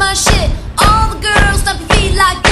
my shit. All the girls stomp your feet like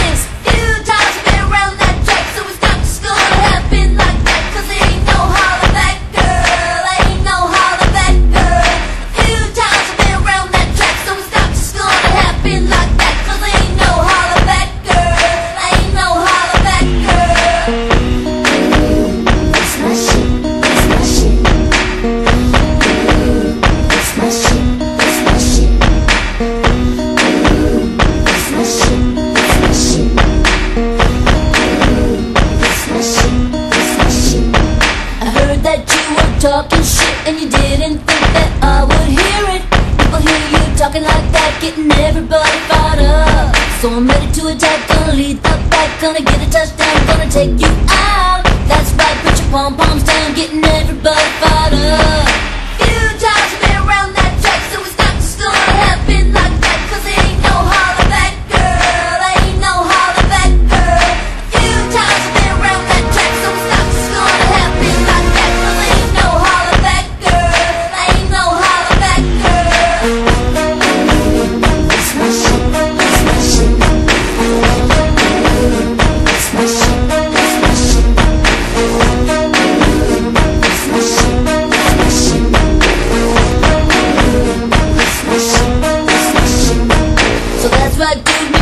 talking shit and you didn't think that I would hear it. People hear you talking like that, getting everybody fired up. So I'm ready to attack, gonna lead the back, gonna get a touchdown, gonna take you out. That's right, put your pom poms down, getting everybody fired up. Few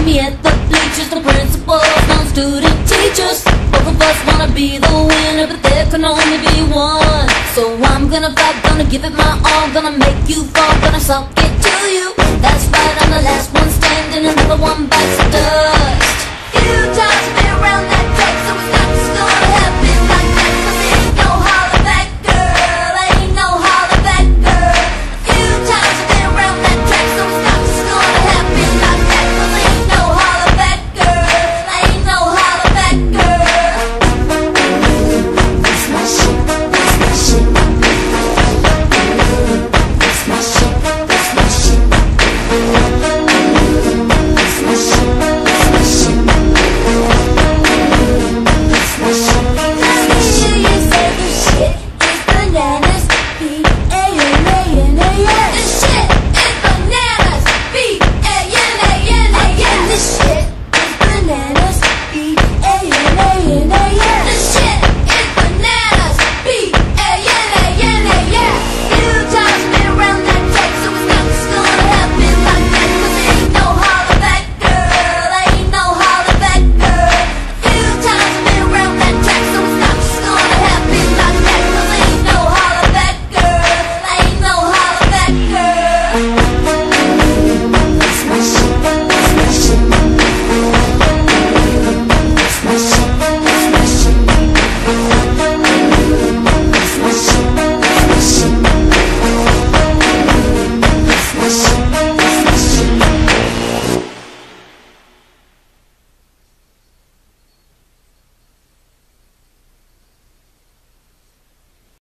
me at the bleachers. The principals, non-student teachers. Both of us wanna be the winner, but there can only be one. So I'm gonna fight, gonna give it my all, gonna make you fall, gonna suck it to you. That's right, I'm the last one standing, another one bites the dust.